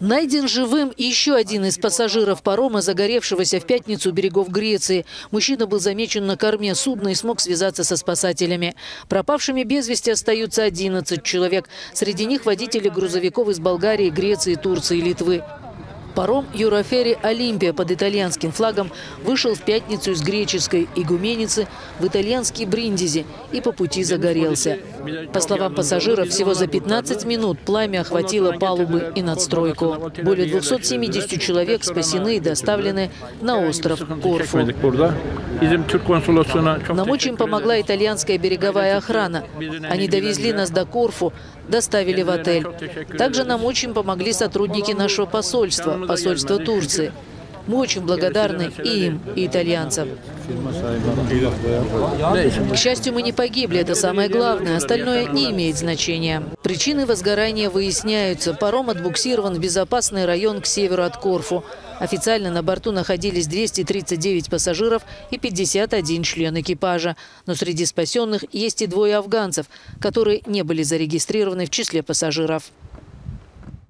Найден живым еще один из пассажиров парома, загоревшегося в пятницу у берегов Греции. Мужчина был замечен на корме судна и смог связаться со спасателями. Пропавшими без вести остаются 11 человек. Среди них водители грузовиков из Болгарии, Греции, Турции и Литвы. Паром Юрофери «Олимпия» под итальянским флагом вышел в пятницу из греческой игуменицы в итальянский Бриндизи и по пути загорелся. По словам пассажиров, всего за 15 минут пламя охватило палубы и надстройку. Более 270 человек спасены и доставлены на остров Корфу. Нам очень помогла итальянская береговая охрана. Они довезли нас до Корфу, доставили в отель. Также нам очень помогли сотрудники нашего посольства, посольства Турции. Мы очень благодарны и им, и итальянцам. К счастью, мы не погибли, это самое главное. Остальное не имеет значения. Причины возгорания выясняются. Паром отбуксирован в безопасный район к северу от Корфу. Официально на борту находились 239 пассажиров и 51 член экипажа. Но среди спасенных есть и двое афганцев, которые не были зарегистрированы в числе пассажиров.